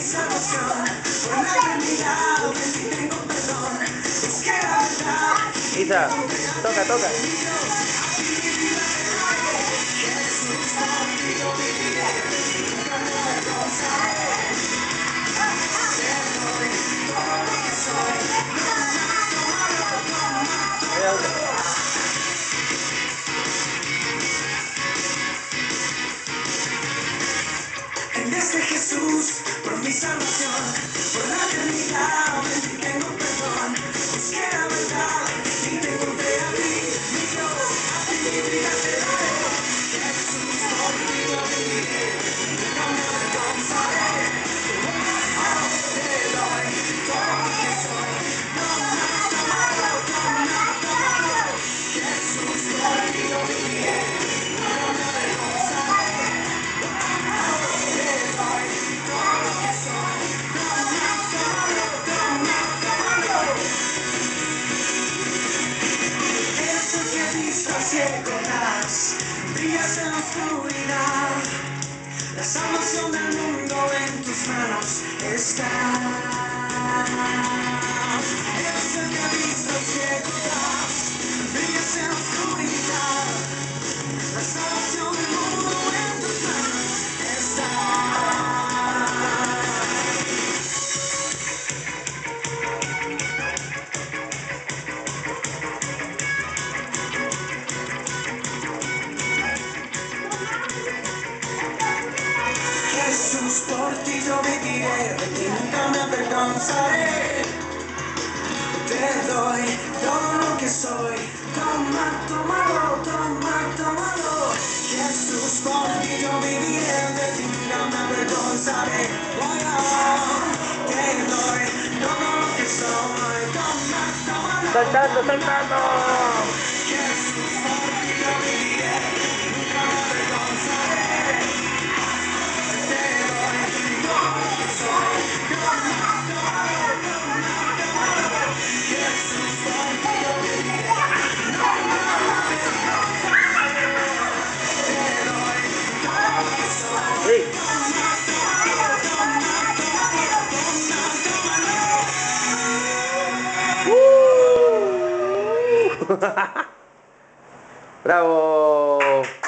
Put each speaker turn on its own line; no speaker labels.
Isa, toca, toca.
En este Jesús, por mi salvación, por la eternidad, tengo das, brillas en la oscuridad. La salvación del mundo en tus manos está. Por ti yo viviré, de ti nunca me avergonzaré. Te doy todo lo que soy, toma, tómalo, toma, tómalo. Jesús, por ti yo viviré, de ti nunca me avergonzaré. Oh. Te doy todo lo que soy, toma, tómalo.
Saltando, saltando.
Jesús, por ti yo viviré,
Bravo.